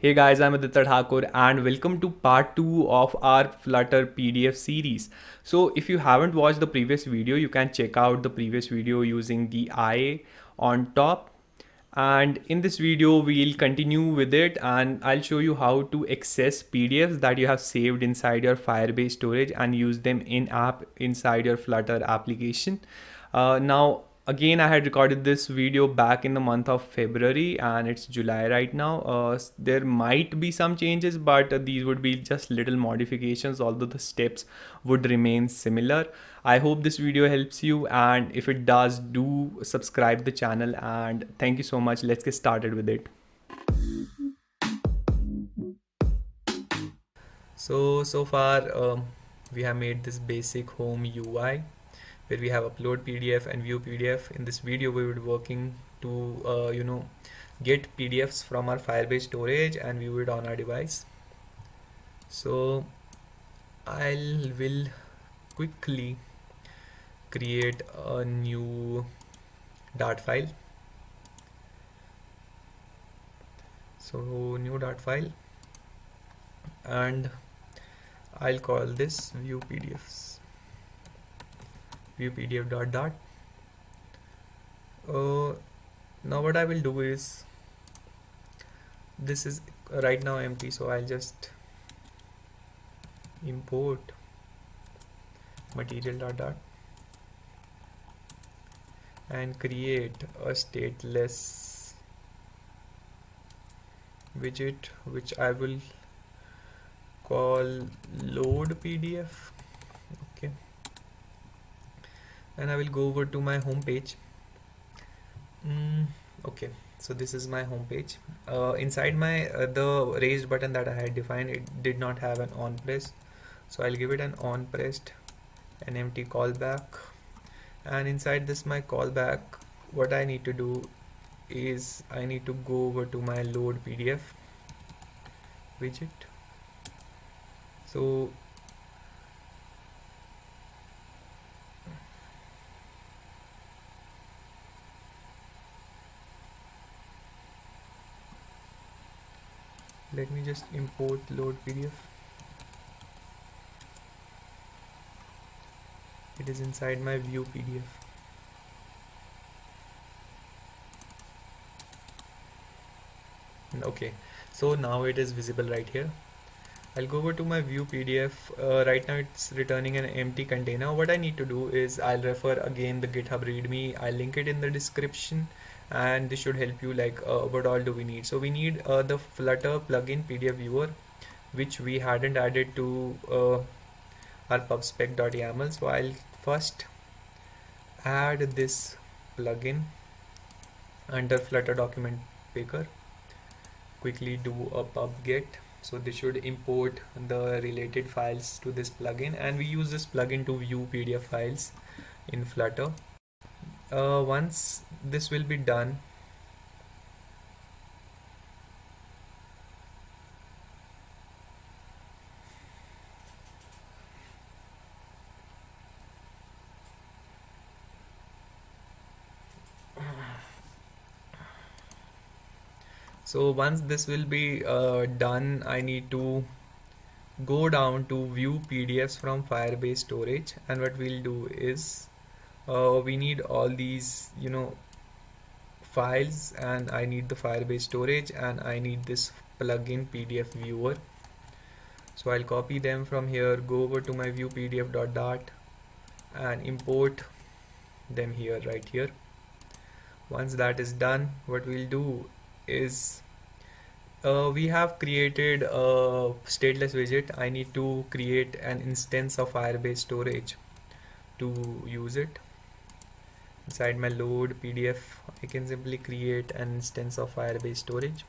Hey guys, I'm Aditya Thakur and welcome to part 2 of our Flutter PDF series. So if you haven't watched the previous video, you can check out the previous video using the I on top. And in this video, we'll continue with it and I'll show you how to access PDFs that you have saved inside your Firebase storage and use them in app inside your Flutter application. Uh, now, again i had recorded this video back in the month of february and it's july right now. Uh, there might be some changes but these would be just little modifications although the steps would remain similar. I hope this video helps you and if it does do subscribe the channel and thank you so much. Let's get started with it. So so far um, we have made this basic home ui where we have upload PDF and view PDF. In this video, we will be working to uh, you know get PDFs from our Firebase storage and view it on our device. So I will quickly create a new dart file. So new dart file and I'll call this view PDFs view pdf dot dart uh, now what I will do is this is right now empty so I'll just import material dot dart and create a stateless widget which I will call load PDF and I will go over to my home page mm, okay so this is my home page uh, inside my uh, the raised button that I had defined it did not have an on press. So I'll give it an on pressed an empty callback. And inside this my callback what I need to do is I need to go over to my load PDF widget. So let me just import load PDF. It is inside my view PDF. Okay so now it is visible right here. I'll go over to my view PDF. Uh, right now it's returning an empty container. What I need to do is I'll refer again the github readme. I'll link it in the description and this should help you like uh, what all do we need? So we need uh, the flutter plugin pdf viewer which we hadn't added to uh, our pubspec.yaml so i'll first add this plugin under flutter document picker. Quickly do a pub get. So this should import the related files to this plugin and we use this plugin to view pdf files in flutter uh, once this will be done so once this will be uh, done I need to go down to view PDFs from Firebase storage. And what we'll do is uh, we need all these you know files and I need the Firebase storage and I need this plugin PDF viewer. So I'll copy them from here go over to my view pdf.dart and import them here right here. Once that is done what we'll do is uh, we have created a stateless widget. I need to create an instance of Firebase storage to use it inside my load PDF I can simply create an instance of Firebase storage.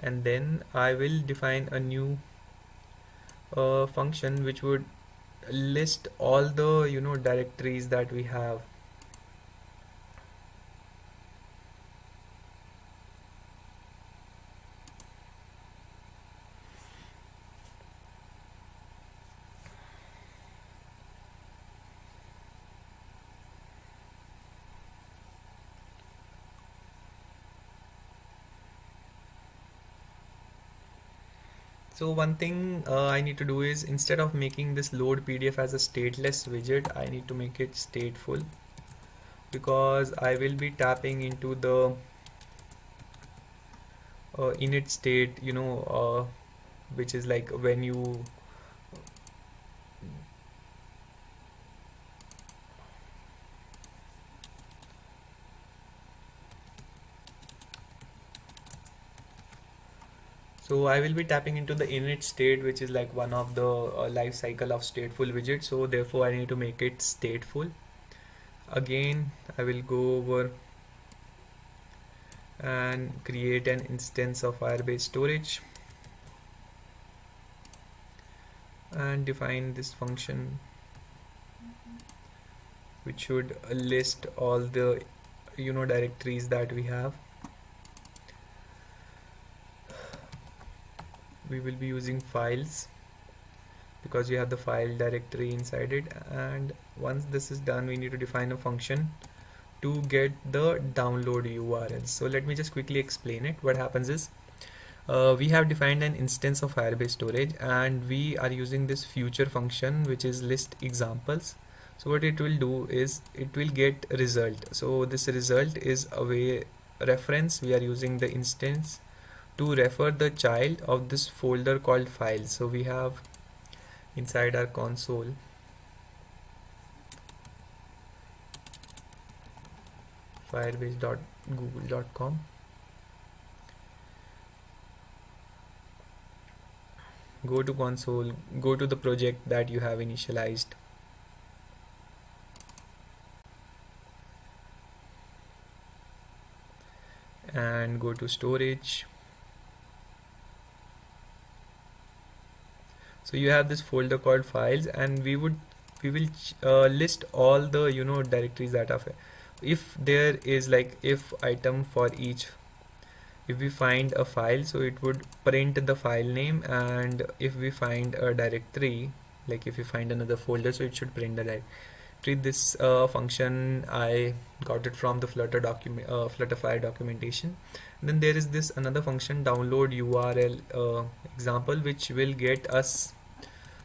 And then I will define a new uh, function which would list all the you know directories that we have so one thing uh, I need to do is instead of making this load PDF as a stateless widget I need to make it stateful because I will be tapping into the uh, init state you know uh, which is like when you so I will be tapping into the init state which is like one of the uh, life cycle of stateful widget. So therefore I need to make it stateful. Again I will go over and create an instance of Firebase storage and define this function which should list all the you know directories that we have we will be using files because we have the file directory inside it. And once this is done we need to define a function to get the download URL so let me just quickly explain it. What happens is uh, we have defined an instance of Firebase storage and we are using this future function which is list examples. So what it will do is it will get result. So this result is a way reference. We are using the instance to refer the child of this folder called files so we have inside our console. firebase.google.com go to console. Go to the project that you have initialized. And go to storage so you have this folder called files and we would we will uh, list all the you know directories that are if there is like if item for each if we find a file so it would print the file name and if we find a directory like if we find another folder so it should print the directory this uh, function I got it from the flutter document uh, flutterfire documentation. And then there is this another function download URL uh, example which will get us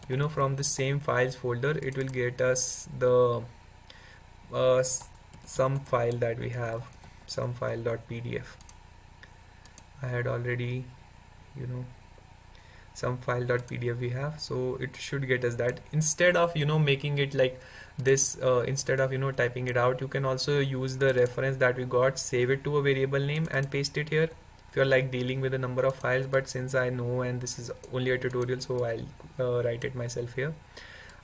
you know from the same files folder it will get us the uh, some file that we have some file.pdf I had already you know some file.pdf we have so it should get us that. Instead of you know making it like this uh, instead of you know typing it out you can also use the reference that we got save it to a variable name and paste it here. If you're like dealing with a number of files but since I know and this is only a tutorial so I'll uh, write it myself here.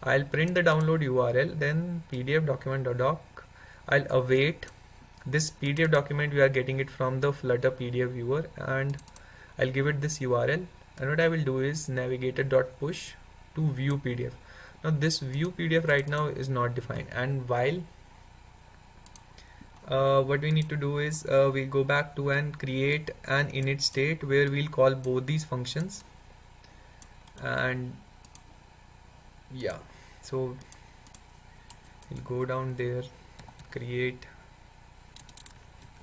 I'll print the download URL then pdf document.doc I'll await this PDF document. We are getting it from the flutter PDF viewer and I'll give it this URL and what I will do is navigator.push to view PDF now this view PDF right now is not defined. And while uh, what we need to do is uh, we'll go back to and create an init state where we'll call both these functions. And yeah. So we'll go down there create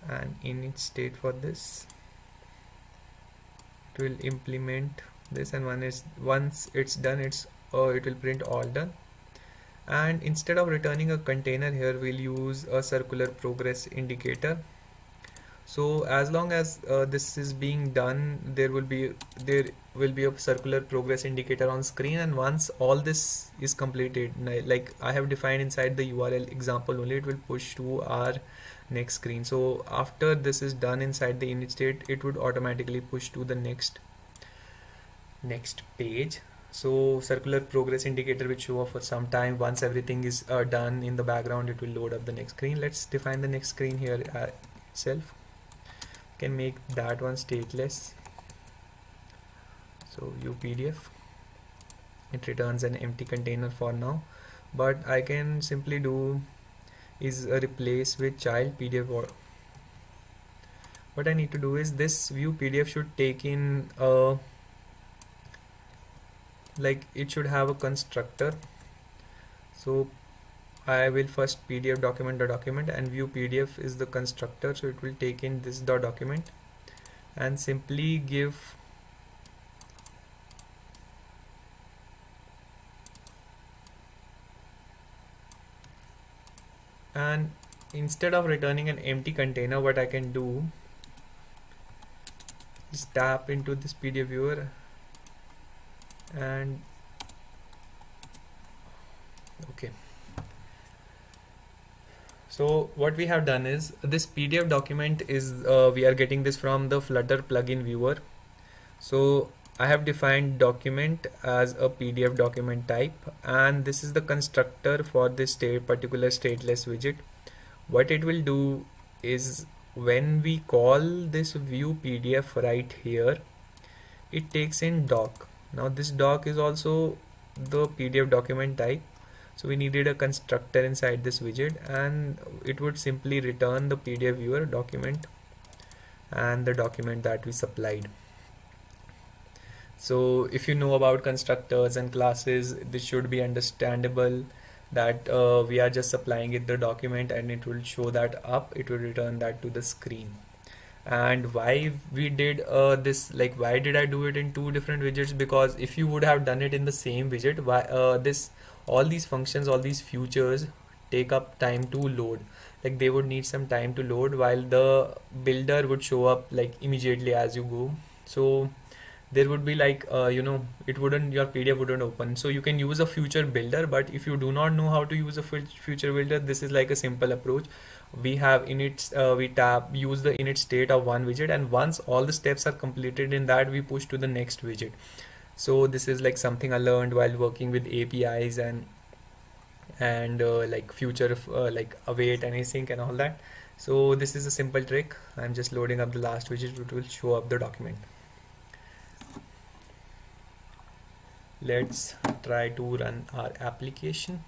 an init state for this. It will implement this and one is once it's done it's uh, it will print all done. And instead of returning a container here we'll use a circular progress indicator. So as long as uh, this is being done there will be there will be a circular progress indicator on screen. And once all this is completed like I have defined inside the URL example only it will push to our next screen. So after this is done inside the init state it would automatically push to the next next page so circular progress indicator will show up for some time. Once everything is uh, done in the background it will load up the next screen. Let's define the next screen here uh, itself. Can make that one stateless. So view PDF it returns an empty container for now. But I can simply do is replace with child PDF or what I need to do is this view PDF should take in a like it should have a constructor. So I will first pdf document the document and view pdf is the constructor so it will take in this dot document. And simply give and instead of returning an empty container what I can do is tap into this PDF viewer and okay. So what we have done is this PDF document is uh, we are getting this from the Flutter plugin viewer. So I have defined document as a PDF document type and this is the constructor for this state particular stateless widget. What it will do is when we call this view PDF right here it takes in doc now this doc is also the PDF document type. So we needed a constructor inside this widget and it would simply return the PDF viewer document and the document that we supplied. So if you know about constructors and classes this should be understandable that uh, we are just supplying it the document and it will show that up it will return that to the screen and why we did uh, this like why did I do it in two different widgets? Because if you would have done it in the same widget why uh, this all these functions all these futures take up time to load. Like they would need some time to load while the builder would show up like immediately as you go. So there would be like uh, you know it wouldn't your pdf wouldn't open. So you can use a future builder but if you do not know how to use a future builder this is like a simple approach we have init uh, we tap use the init state of one widget and once all the steps are completed in that we push to the next widget. So this is like something i learned while working with apis and and uh, like future uh, like await and async and all that. So this is a simple trick. I'm just loading up the last widget which will show up the document. Let's try to run our application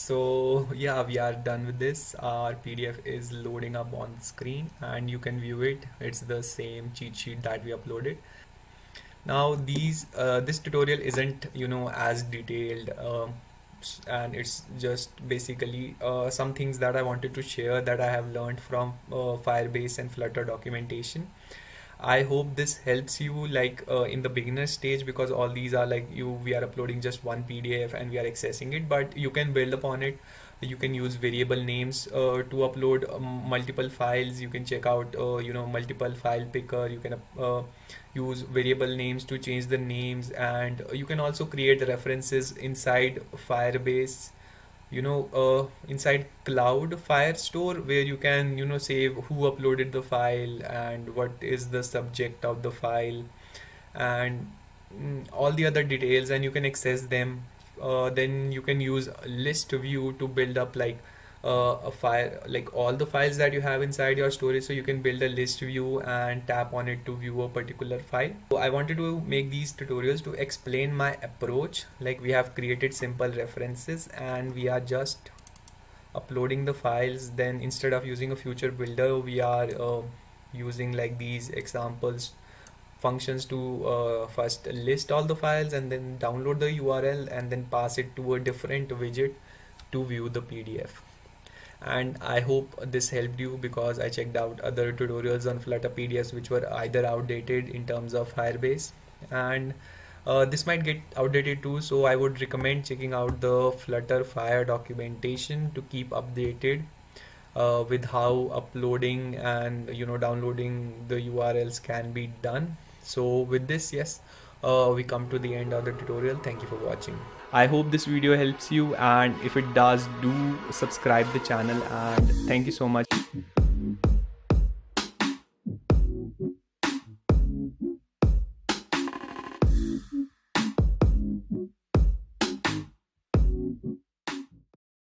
so yeah we are done with this. Our pdf is loading up on screen and you can view it. It's the same cheat sheet that we uploaded. Now these uh, this tutorial isn't you know as detailed uh, and it's just basically uh, some things that I wanted to share that I have learned from uh, Firebase and Flutter documentation I hope this helps you like uh, in the beginner stage because all these are like you we are uploading just one PDF and we are accessing it but you can build upon it. You can use variable names uh, to upload um, multiple files. You can check out uh, you know multiple file picker. You can uh, use variable names to change the names and you can also create references inside Firebase you know uh, inside cloud firestore where you can you know save who uploaded the file and what is the subject of the file and mm, all the other details and you can access them. Uh, then you can use list view to build up like uh, a file like all the files that you have inside your storage so you can build a list view and tap on it to view a particular file. So i wanted to make these tutorials to explain my approach. Like we have created simple references and we are just uploading the files. Then instead of using a future builder we are uh, using like these examples functions to uh, first list all the files and then download the url and then pass it to a different widget to view the pdf and I hope this helped you because I checked out other tutorials on Flutter PDFs which were either outdated in terms of Firebase and uh, this might get outdated too so I would recommend checking out the Flutter Fire documentation to keep updated uh, with how uploading and you know downloading the URLs can be done. So with this yes uh, we come to the end of the tutorial. Thank you for watching I hope this video helps you and if it does do subscribe the channel and thank you so much